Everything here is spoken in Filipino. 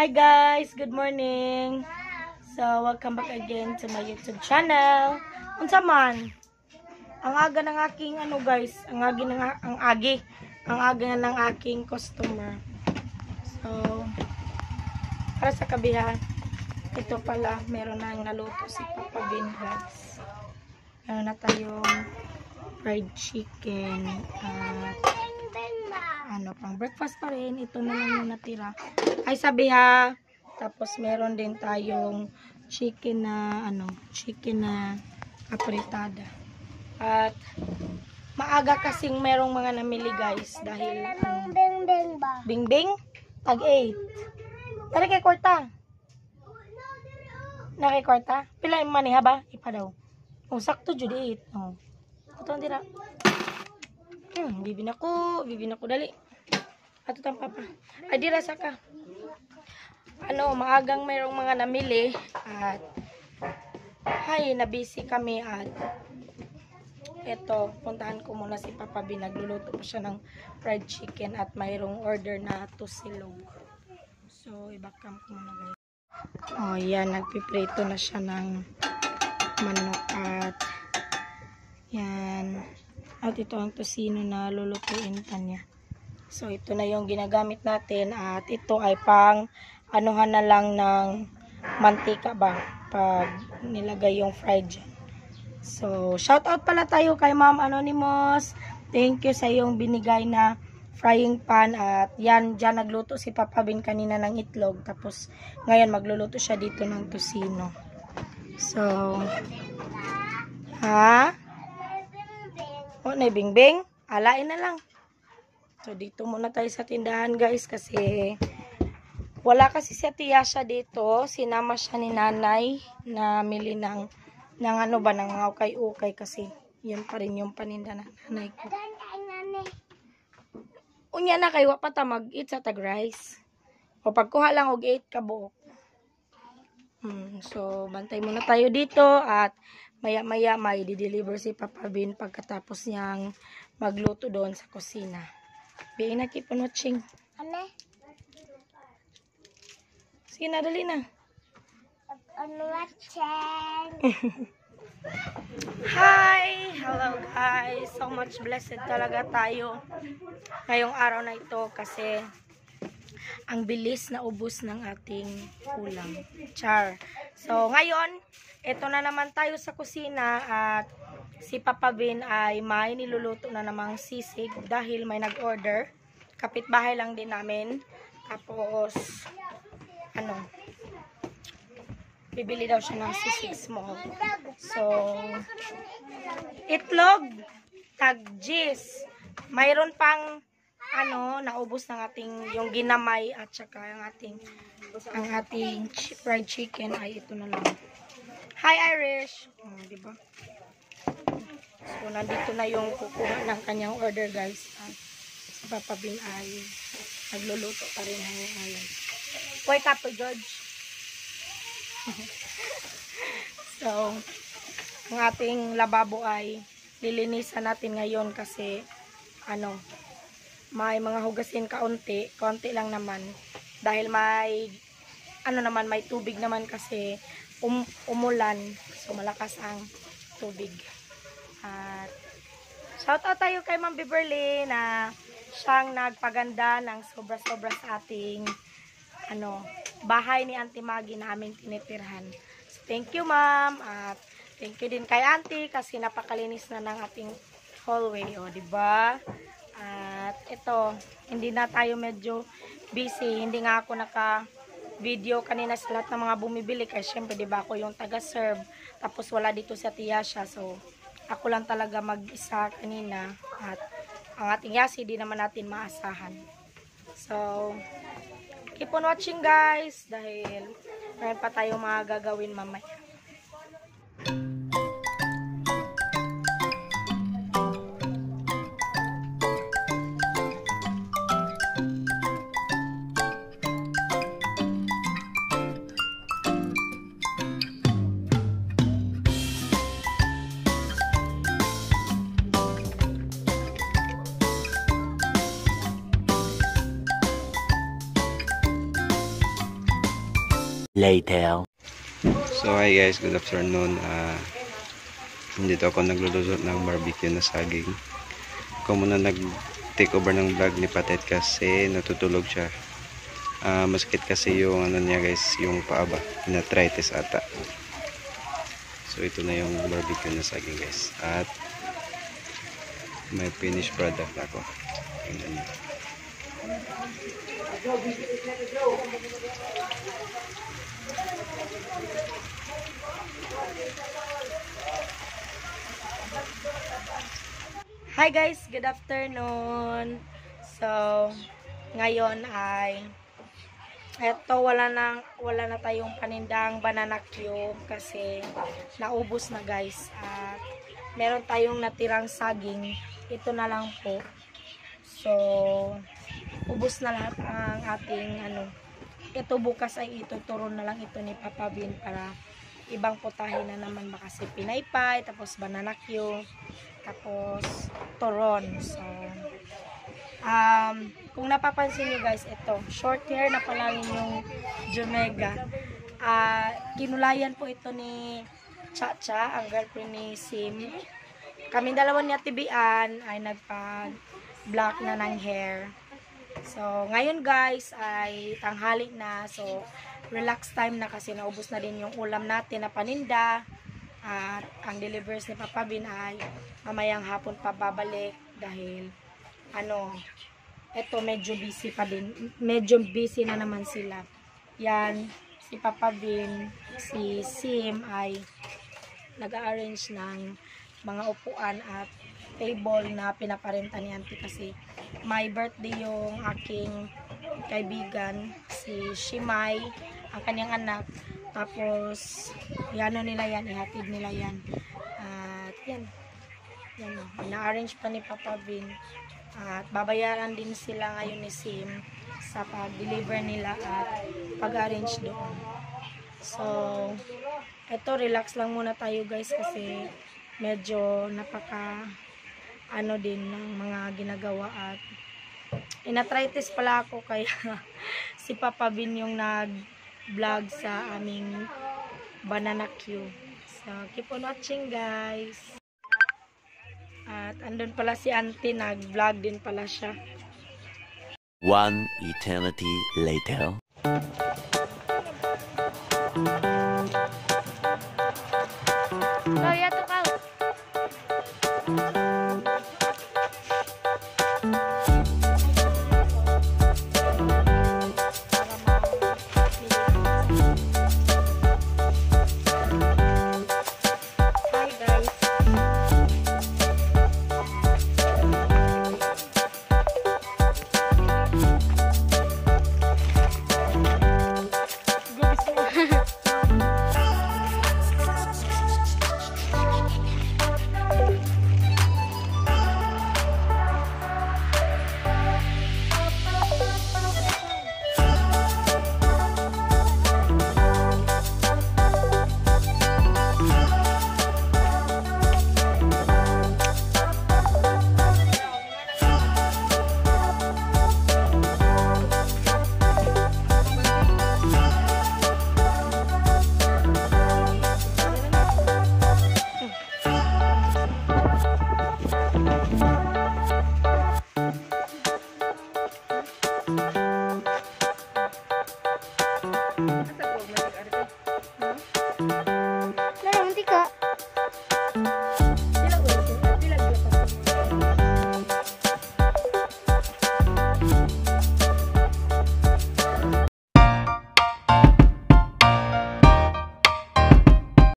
Hi guys, good morning. So, welcome back again to my YouTube channel. Unsa man? Ang aga ng aking ano guys, ang agi ng ang agi, ang aga ng aking customer. So, para sa kabihan, ito pala, meron nang naluto si Papa Bin guys. Meron na tayong fried chicken at ano pang breakfast pa rin. Ito na lang yung natira. Ay sabi ha. Tapos meron din tayong chicken na ano, chicken na apritada. At maaga kasing merong mga namili guys dahil ano, Bing-bing ba? bingbing tag 8. Tara kay kwarta. Na kay kwarta? Pila yung maniha ba? Ipa daw. Oh, sakto jud 8. Oh. Ito ang tira. Bibin ako, bibin ako dali. Ato tang papa. Ay dira sa ka. Ano, maagang mayroong mga namili at hay, nabisi kami at eto, puntahan ko muna si Papa B. Nagluluto pa siya ng fried chicken at mayroong order na tusilog. So, ibakam ko muna guys. Oh, yan, nagpiprito na siya ng manok at yan. At ito ang tosino na lulutuin pa niya. So, ito na yung ginagamit natin. At ito ay pang anuhan na lang ng mantika ba? Pag nilagay yung fried dyan. So, shout out pala tayo kay Ma'am Anonymous. Thank you sa iyong binigay na frying pan. At yan, dyan nagluto si Papa Bin kanina ng itlog. Tapos, ngayon magluluto siya dito ng tosino. So, ha? O, na bingbing. Alain na lang. So, dito muna tayo sa tindahan, guys, kasi wala kasi si Ate Yasha dito. Sinama siya ni nanay na mili ng, ng ano ba, ng mga ukay-ukay kasi yun pa rin yung paninda ng nanay ko. Unya na kay wa pa ta mag-eat sa tag rice. O pagkuha lang og 8 ka buok. Hmm, so, bantay muna tayo dito at maya-maya may di-deliver si Papa Bin pagkatapos niyang magluto doon sa kusina. Be na keep on watching. Ano? Sige na, dali na. Ano watching? Hi! Hello guys! So much blessed talaga tayo ngayong araw na ito kasi ang bilis na ubos ng ating ulam. Char. So ngayon, ito na naman tayo sa kusina at si Papa Bin ay may niluluto na namang sisig dahil may nag-order. Kapitbahay lang din namin. Tapos, ano, bibili daw siya ng sisig small. So, itlog, tagjis. Mayroon pang ano, naubos ng ating yung ginamay at saka ang ating ang ating fried chicken ay ito na lang. Hi Irish. Oh, di ba? So, nandito na yung kukuha ng kanyang order, guys. At si Papa Bin ay nagluluto pa rin hanggang ngayon. Wake up to George. so, ang ating lababo ay lilinisan natin ngayon kasi ano, may mga hugasin kaunti, kaunti lang naman. Dahil may, ano naman, may tubig naman kasi um, umulan. So, malakas ang tubig. At, shout out tayo kay Ma'am Beverly na siyang nagpaganda ng sobra-sobra sa ating ano, bahay ni Auntie Maggie na aming tinitirhan. So, thank you, ma'am. At thank you din kay Auntie kasi napakalinis na ng ating hallway. O, di ba? At ito, hindi na tayo medyo busy. Hindi nga ako naka video kanina sa lahat ng mga bumibili kasi syempre di ba ako yung taga-serve. Tapos wala dito sa Tiyasha so ako lang talaga mag-isa kanina. At ang ating yasi di naman natin maasahan. So keep on watching guys. Dahil meron pa tayong mga gagawin mamaya later. So hi guys, good afternoon. Ah, dito ako nagluluto ng barbecue na saging. Ako muna nag-take over ng vlog ni Patet kasi natutulog siya. Ah, masakit kasi yung ano niya guys, yung paaba. Inatritis ata. So ito na yung barbecue na saging guys. At may finished product ako. Tingnan niyo. Hi guys, good afternoon. So, ngayon ay eto wala na wala na tayong panindang banana cube kasi naubos na guys at meron tayong natirang saging. Ito na lang po. So, ubos na lahat ang ating ano. Ito bukas ay ituturo na lang ito ni Papa Bin para ibang putahe na naman baka si pinaypay, tapos banana cube, tapos turon. So, um, kung napapansin nyo guys, ito, short hair na pala yung Jumega. Ah, kinulayan po ito ni Chacha, ang girlfriend ni Sim. Kaming dalawa ni Ate Bian ay nagpag-black na ng hair. So, ngayon guys ay tanghali na. So, relax time na kasi naubos na din yung ulam natin na paninda. At ang delivers ni Papa Bin ay mamayang hapon pa babalik dahil ano, eto medyo busy pa din. Medyo busy na naman sila. Yan, si Papa Bin, si Sim ay nag-arrange ng mga upuan at table na pinaparenta ni Auntie kasi may birthday yung aking kaibigan, si Shimay, ang kanyang anak. Tapos, yano nila yan, ihatid nila yan. At yan, yan o, na-arrange pa ni Papa Vin. At babayaran din sila ngayon ni Sim sa pag-deliver nila at pag-arrange doon. So, eto relax lang muna tayo guys kasi medyo napaka ano din ng mga ginagawa at inatritis pala ako kaya si Papa Bin yung nag vlog sa aming banana queue. So, keep on watching guys. At andun pala si auntie, nag-vlog din pala siya. One eternity later. Loya to ka. Huh?